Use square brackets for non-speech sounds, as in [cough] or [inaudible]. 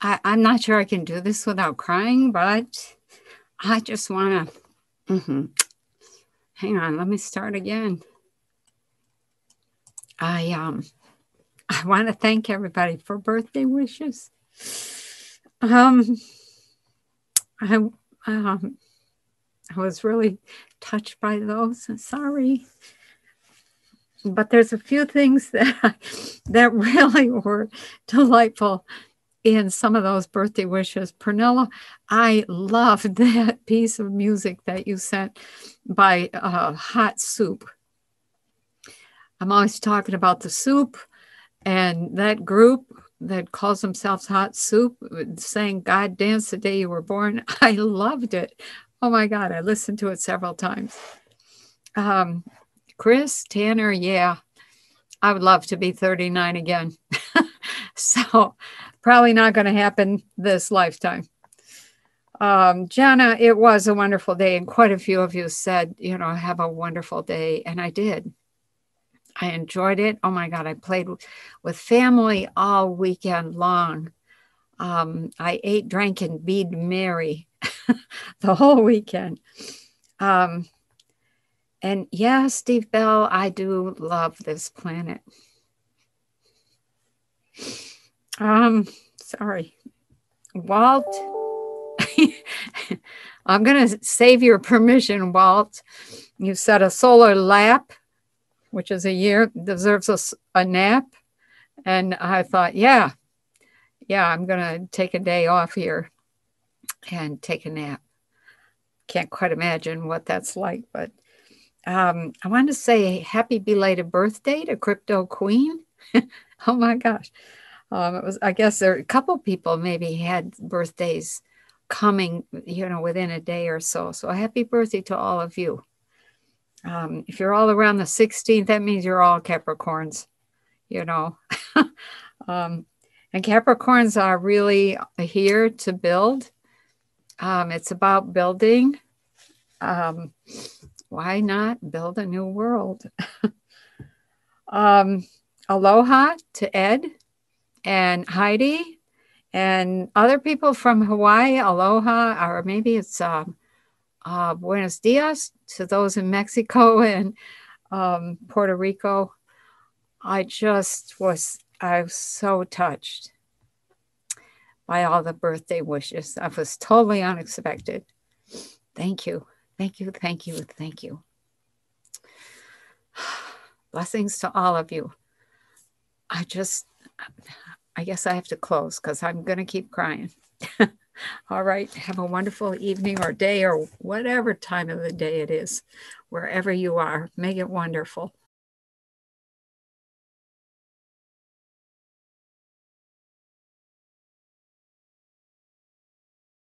I, I'm not sure I can do this without crying, but I just want to. Mm-hmm. Hang on, let me start again. I um, I want to thank everybody for birthday wishes. Um, I um, I was really touched by those. Sorry. But there's a few things [laughs] that that really were delightful in some of those birthday wishes. Pernilla, I loved [laughs] that piece of music that you sent by uh, Hot Soup. I'm always talking about the soup and that group that calls themselves Hot Soup saying God dance the day you were born. [laughs] I loved it. Oh my God, I listened to it several times. Um, Chris Tanner, yeah, I would love to be 39 again. [laughs] so, probably not going to happen this lifetime. Um, Jana, it was a wonderful day, and quite a few of you said, you know, have a wonderful day, and I did. I enjoyed it. Oh my God, I played with family all weekend long. Um, I ate, drank, and bead merry [laughs] the whole weekend. Um, and yeah, Steve Bell, I do love this planet. Um, sorry, Walt. [laughs] I'm going to save your permission, Walt. You said a solar lap, which is a year, deserves a, a nap. And I thought, yeah, yeah, I'm going to take a day off here and take a nap. Can't quite imagine what that's like, but um, I want to say happy belated birthday to Crypto Queen. [laughs] oh my gosh. Um, it was, I guess there a couple people maybe had birthdays coming, you know, within a day or so. So happy birthday to all of you. Um, if you're all around the 16th, that means you're all Capricorns, you know. [laughs] um, and Capricorns are really here to build um, it's about building. Um, why not build a new world? [laughs] um, aloha to Ed and Heidi and other people from Hawaii. Aloha, or maybe it's um, uh, Buenos Dias to those in Mexico [laughs] and um, Puerto Rico. I just was, I was so touched by all the birthday wishes. That was totally unexpected. Thank you. Thank you. Thank you. Thank you. [sighs] Blessings to all of you. I just, I guess I have to close because I'm going to keep crying. [laughs] all right. Have a wonderful evening or day or whatever time of the day it is, wherever you are. Make it wonderful.